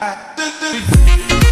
I, I,